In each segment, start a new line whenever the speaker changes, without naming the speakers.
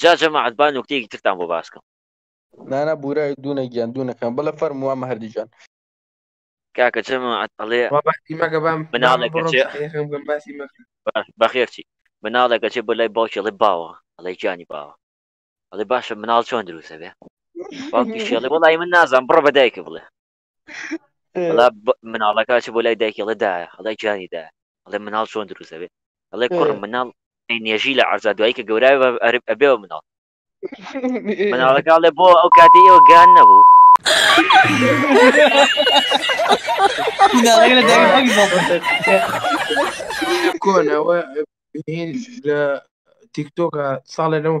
جا جەماعەت با نوکتەیەکی ترتان بۆ باس کەم.
نانا بورای دونە گیان دونە کان بەڵێ فەرمووە مەهەردی جان.
کاکە جەماعەت ئەڵێ
با باسی
مەکە با با من مناڵێک بڕۆم ئەچێ شتێ خەم کەم
باسی مەکە.
بە بەخێر چی مناڵێک ئەچێ بۆ لای باوکی ئەڵێ باوە ئەڵێ گیانی باوە ئەڵێ باشە مناڵ چۆن دروست ئەبێ باوکیشی ئەڵێ وەڵایی من نازانم بڕۆ بە دایکت بڵێ وڵا مناڵەکە چ بۆ لای دایکڵە دایە هەڵی جیانی دا هەڵێ مناڵ چۆن دروستەبێت هەڵێ کوڕ مناڵ نێژی لە ئازا دوایی کە گەورای ئەرب ئەبێەوە مناڵ مناڵەکەڵێ بۆ ئەو کاتی ئێوە گان نەبوو
کۆنەوە لە تیکتۆکە ساڵێ لەمە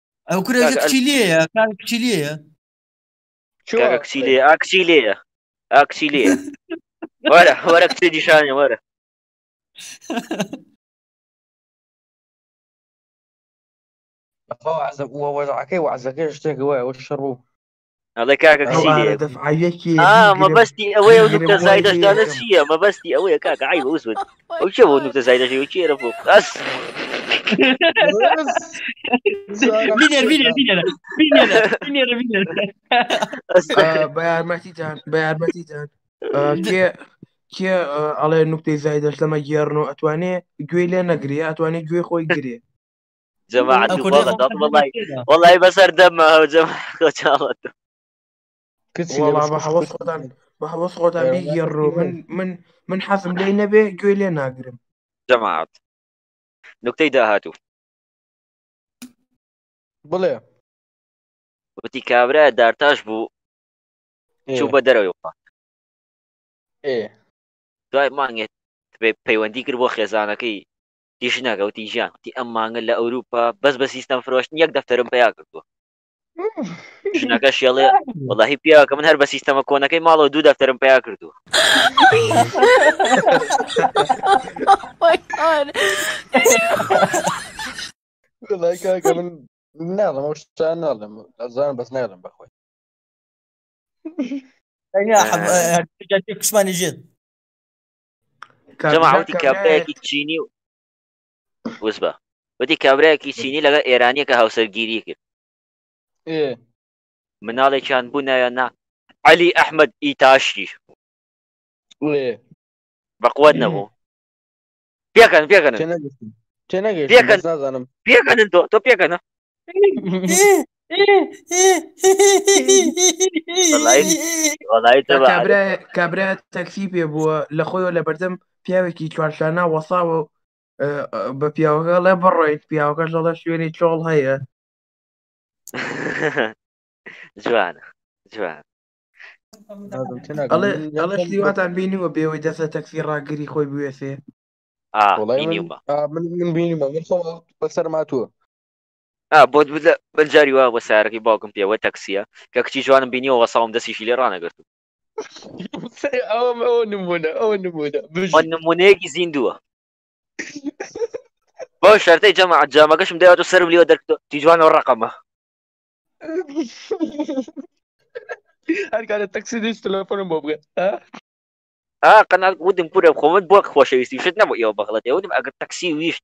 ئەو کورە کاکە کچی لێیە کار کچی لێیە چۆ
کاکە کچی لێ ئا کچی لێیە ئا کچی لێیە وەرە وەرە کچی دیشانێ وەرە بەخوا وەعزە وە
وەزعەکەی وەعزەکەی شتێک وایە وە شەڕ و
ئەڵێ کاکە
ئەو
کچی لێ
ئارە
بوو.
دەفعە
یەکێ ئا بیگرم مەبەستی ئەوەیە و بیگرم نوکتە
وای لێ
زایدەشدانە
ئەکەم
چییە مەبەستی ئەوەیە کاکە عیبە وسبت ئەو کێ بۆ نوکتە زایدەشی و کێرە بۆ ئەس
بەس بزانە بینێر قسەی بینێر بینێرە بینێرە بینێرە بینێرە
ئەس ئا،
بە یارمەتیتان بە یارمەتیتان ئا، کێ کێ ئا، ئەڵێ نوکتەی زای دەشتەمە گێڕن و ئەتوانێ گوێی لێ نەگری ئەتوانێ گوێی خۆی گرێ
جەماعەت
ئەو
کوردە بەڵێ خۆ دەڵێ وەڵای بەکرێدا. وەڵای بەسەر دەمە هەو جەماعەت خۆ
چاوەت کچی لە وەڵا بە بەسکوش هەوەس خۆتان بە هەوەس خۆتان بێ یە ڕۆ من من من حەزم لێی نەبێ گوێ لێ ناگرم
جەماعەت نکتەی داهاتوو
بڵێ
وتی کابرا دارتاش بوو ئێ، چوو بە دەرەوەی وڵات
ئێ.
دوای مانگێک پێ- پەیوەندی کرد بۆ خێزانەکەی تیشت ناکە وتی ژیان وتی ئەم مانگە لە ئەوروپا بەس بە سیستم فرۆشتن یەک دەفتەرم پیا کردووە ژنەکە شێڵێ وڵی پیاکە من هەر بە سیستەمە کۆنەکەی ماڵەوە دوو دەفتەرم پیا کردووە
ناڵم شتان ناڵم ئەزان بەس ناڵم بەخۆی
قسمانی ژێت
جەماعەتی کابرایەکی چینی و وز بە وتی کابرایەکی چینی لەگە ئێرانیەکە هاوسەرگیری کرد مناڵێکیان بوو ناویان نا علی ئەحمد ئیتاشی بەقوت نەبوو پێکەن
پێکەن
پێکەن
تۆ پێکەنە
وەڵایی وەڵایی تۆ جا بە عەرەب
کابرا کابرا تەکسی پێ بووە لە خۆیەوە لە بەردەم پیاوێکی چوارشانا وەساوە و، ئە، ئە، بە پیاوەکە ڵێ بڕۆیت پیاوەکەش دەڵێ شوێنی چۆڵ هەیە
جوانە جوان
نازم چی ناکەم
ئەڵێ
من
ئەڵێ یەکەم شلیواتان بینیوە بێەوەی دەسە تەکسی ڕاگری خۆی بوێسێ
ئا وەڵای
من بینیومە آه، من من بینیمە من خۆم بەسەر ماتووە
بۆت بوو من جاری وا بۆ سارەکەی باوکم پێوە تەکسیە کە کچی جوانم بینیەوە وەساڵم دەستیشی لێ ڕانەگرت
ئەو نمونە ئەو نمونە
نمونەیەکی زیندووە بۆ شەرتەی جەمە جامەکەشم دەوێت و سرم لێوە دەرکتۆ تیجوان و
ڕقەمە هەرکارە تەکسی دیست تەلەفۆنم بۆ بگە
قەنات وتم کورە خۆمت بۆ خۆشەویستی شت نەبوو ئێوە بەغڵەت وتم ئەگەر تەکسی ویشت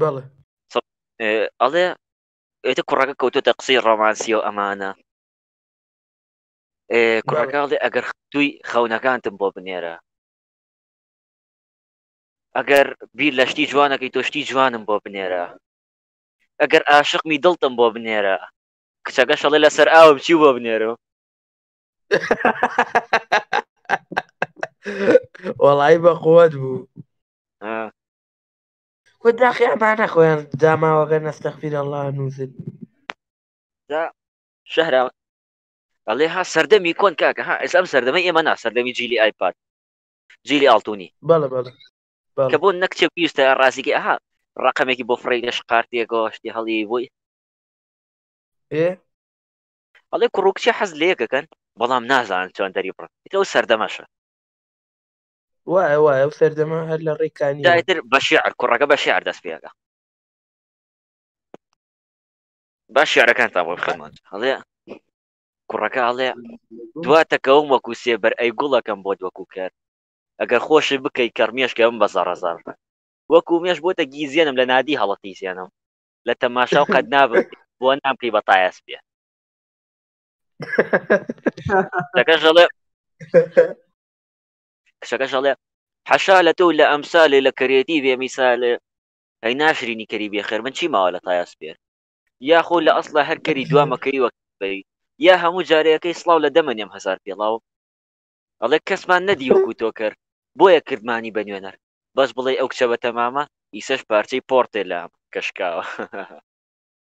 بەڵێ
ئەڵێ ئێتە کوڕەکە کەوتوتە قسەی ڕۆمانسی و ئەمانە کوڕەکەڵێ ئەگەر توی خەونەکانتم بۆ بنێرە ئەگەر بیر لە شتی جوانەکەی تۆشتی جوانم بۆ بنێرە ئەگەر ئاشقمی دڵتم بۆ بنێرە کچەکە شەڵێ لەسەر ئاوم چی بۆ بنێرم
وەڵی بە قوت بوو خۆ داخی ئەمانە خۆیان داماوەگە نەستەخفیر ئەڵا نووسن
شەهرا ئەڵێ ها سەردەمی کۆن کاکە ها ئێس ئەم سەردەمەی ئێمە نا سەردەمی جیلی ئایپاد جیلی ئاڵتونی
بەڵە بەڵە
کە بۆ نەکچێ پێویستە ڕاستیکی ئەها ڕقمێکی بۆ فڕی لەش قارتێکۆ شتی هەڵی بووی ئەڵێ کوڕکچی حەز لەیەکەکەن بەڵام نازان چۆن دەری بڕن ئەو سەردەمەشە
وایە وایە ئەو سەردەمە هەر لە ڕێی کانی بوو.
دایتر بە شیعر کوڕەکە بە شیعر دەست پێەکە با شیعرەکانتان بۆ بخەمان هەڵێ کوڕەکە هەڵێ دوا تەکەوم وەکو سێبەر ئەی گوڵەکەم بۆت وەکو کرد ئەگەر خۆشی بکەیت کەڕمیێشکە بم بە زەڕەزار وەکو مێش بۆتە گیزیێنم لە نادی هەڵەتی زیێنم لە تەماشا و قەت نابم بۆ نامکەی بە تایس پێ دەکە ژەڵێ کچەکەش ئەڵێ حەشا لە تۆ لە ئەمسالێ لە کەرێتی بێ میسالێ هەی ناشرینی کەری بێ خێر من چی ماوە لە تایاس پێ یاخۆ لە ئەسڵە هەر کەری دوامەکەی وەکبی یا هەموو جارەکەی سلااو لە دەمە نێم هزار پێڵاو ئەڵێ کەسمان نەدی وەکو تۆ کرد بۆیە کردمانی بە نوێنەر بەس بڵێ ئەو کچە بە تەمامە ئیسەش پارچەی پۆرتێ لام کەشکاوە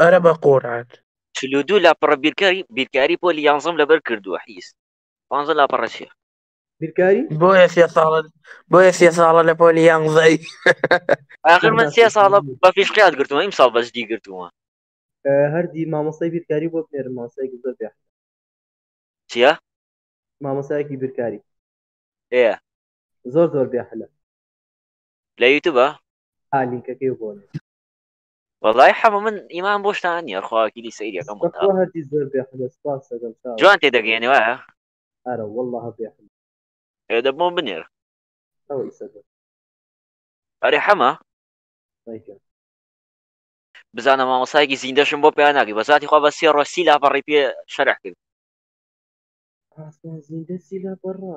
ئەرە بە قورعان.
چل و دوو لاپەڕە بیرکاری بیرکاری پۆلی یانزەم لەبەر کردووە حیز پانزە لاپەڕە چیە.
بیرکاری؟
بۆیە سێ ساڵە بۆیە سێ ساڵە لە پۆلی یانزەی.
ئاخر من سێ ساڵە بە فیزقیات گرتوومە ئیمساڵ بەجدی گرتوومە.
هەردی مامۆستای بیرکاری بۆ بنێرن مامۆستایەکی زۆر بێ حیا.
چیە؟
مامۆستایەکی بیرکاری.
ئێ.
زۆر زۆر بێ حلە.
لە یوتوبە؟
ها لینکەکەی بۆ
نێر. وەڵای حەمە من ئیمان بۆشتان نیە خواکیلی سەیریەکەم بەخوا بۆتاوە
هەردی زۆر بێحلە سپاس دەگەم چاو
جوان تێدەگەیەنێ وایە
ئارە والله بێحلە
ئێ دە بۆم بنێر
ئەوە ئیسە بێ
ئەرێ حەمە ڕایکە بزانە مامۆسایەکی زیندەشم بۆ پێیان ناگەی بەزاتی خوا بە سێ ڕۆژ سی لاپەڕی پێ شەرح کرد ئاسمان زیندە سیلا بەڕا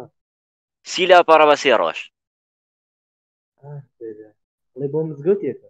سی لاپەڕە بە سێ ڕۆژ ئاه بێدە ڵێ بۆ مزگەوتێکە